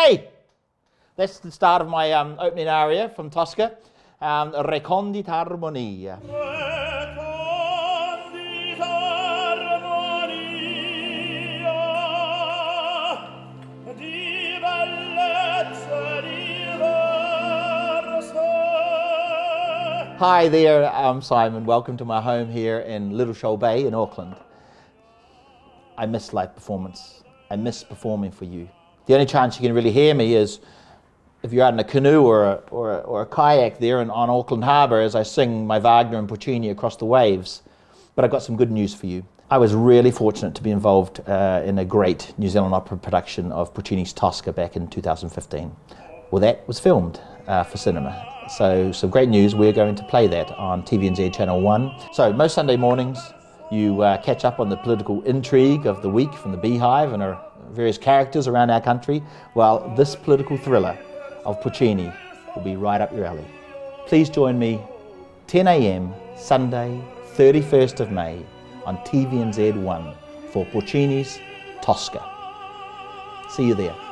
G'day! That's the start of my um, opening aria from Tosca, um, Recondita Armonia. Hi there, I'm Simon. Welcome to my home here in Little Shoal Bay in Auckland. I miss live performance. I miss performing for you. The only chance you can really hear me is if you're out in a canoe or a, or a, or a kayak there in, on Auckland Harbour as I sing my Wagner and Puccini across the waves. But I've got some good news for you. I was really fortunate to be involved uh, in a great New Zealand opera production of Puccini's Tosca back in 2015. Well, that was filmed uh, for cinema. So, some great news, we're going to play that on TVNZ Channel 1. So, most Sunday mornings, you uh, catch up on the political intrigue of the week from the Beehive and our various characters around our country, while this political thriller of Puccini will be right up your alley. Please join me 10 a.m. Sunday, 31st of May on TVNZ1 for Puccini's Tosca. See you there.